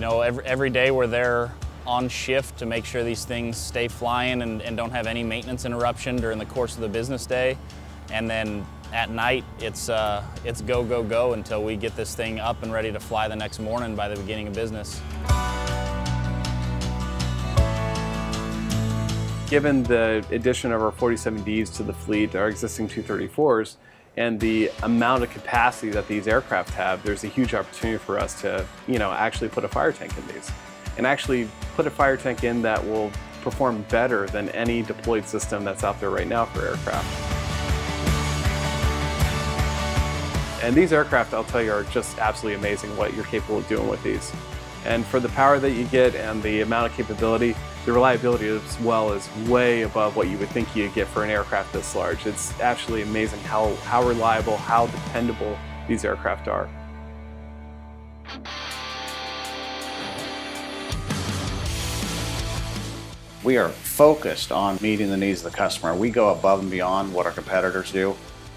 know, every, every day we're there on shift to make sure these things stay flying and, and don't have any maintenance interruption during the course of the business day. And then at night, it's, uh, it's go, go, go until we get this thing up and ready to fly the next morning by the beginning of business. Given the addition of our 47Ds to the fleet, our existing 234s, and the amount of capacity that these aircraft have, there's a huge opportunity for us to, you know, actually put a fire tank in these. And actually put a fire tank in that will perform better than any deployed system that's out there right now for aircraft. And these aircraft, I'll tell you, are just absolutely amazing what you're capable of doing with these. And for the power that you get and the amount of capability, the reliability as well is way above what you would think you'd get for an aircraft this large. It's actually amazing how, how reliable, how dependable these aircraft are. We are focused on meeting the needs of the customer. We go above and beyond what our competitors do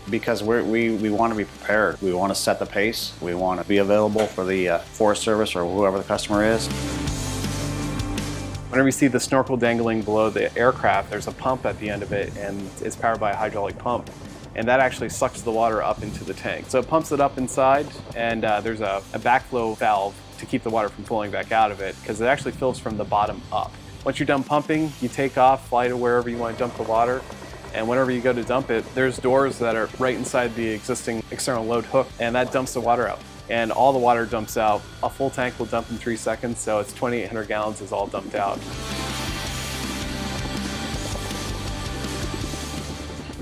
because we we, we want to be prepared. We want to set the pace. We want to be available for the uh, Forest Service or whoever the customer is. Whenever you see the snorkel dangling below the aircraft, there's a pump at the end of it and it's powered by a hydraulic pump. And that actually sucks the water up into the tank. So it pumps it up inside and uh, there's a, a backflow valve to keep the water from flowing back out of it because it actually fills from the bottom up. Once you're done pumping, you take off, fly to wherever you want to dump the water, and whenever you go to dump it, there's doors that are right inside the existing external load hook, and that dumps the water out. And all the water dumps out. A full tank will dump in three seconds, so it's 2,800 gallons is all dumped out.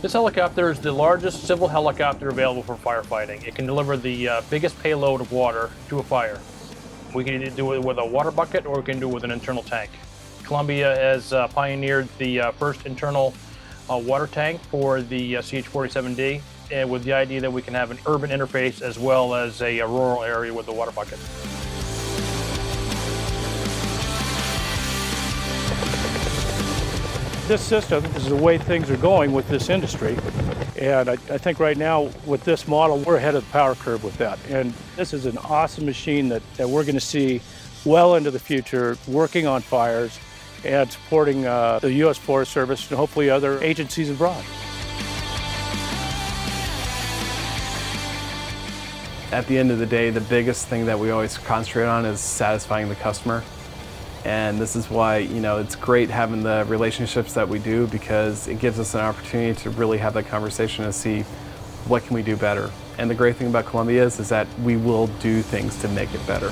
This helicopter is the largest civil helicopter available for firefighting. It can deliver the uh, biggest payload of water to a fire. We can either do it with a water bucket or we can do it with an internal tank. Columbia has uh, pioneered the uh, first internal a water tank for the uh, CH-47D and with the idea that we can have an urban interface as well as a, a rural area with the water bucket. This system is the way things are going with this industry. And I, I, think right now with this model, we're ahead of the power curve with that. And this is an awesome machine that, that we're going to see well into the future working on fires and supporting uh, the U.S. Forest Service and hopefully other agencies abroad. At the end of the day, the biggest thing that we always concentrate on is satisfying the customer. And this is why, you know, it's great having the relationships that we do because it gives us an opportunity to really have that conversation and see what can we do better. And the great thing about Columbia is, is that we will do things to make it better.